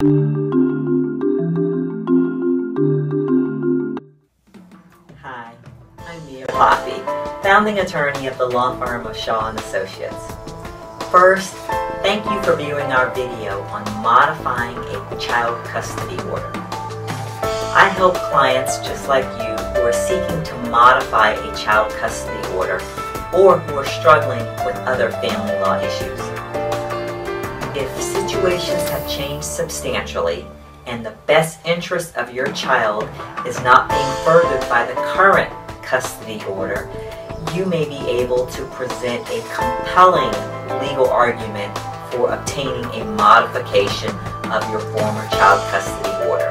Hi, I'm Mia Poppe, founding attorney of the law firm of Shaw & Associates. First, thank you for viewing our video on modifying a child custody order. I help clients just like you who are seeking to modify a child custody order or who are struggling with other family law issues. If situations have changed substantially and the best interest of your child is not being furthered by the current custody order, you may be able to present a compelling legal argument for obtaining a modification of your former child custody order.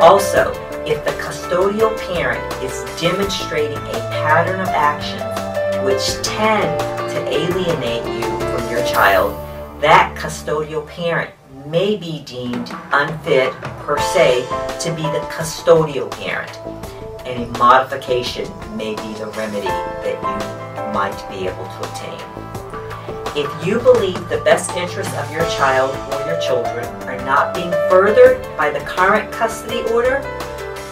Also, if the custodial parent is demonstrating a pattern of actions which tend to alienate you from your child, that custodial parent may be deemed unfit per se to be the custodial parent and a modification may be the remedy that you might be able to obtain. If you believe the best interests of your child or your children are not being furthered by the current custody order,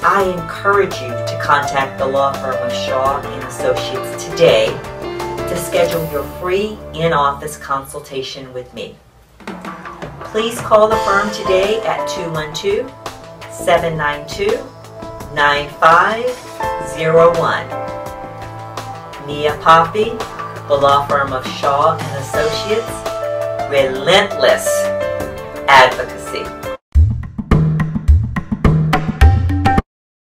I encourage you to contact the law firm of Shaw and Associates today to schedule your free in-office consultation with me. Please call the firm today at 212-792-9501. Mia Poppe, the law firm of Shaw and Associates, relentless advocacy.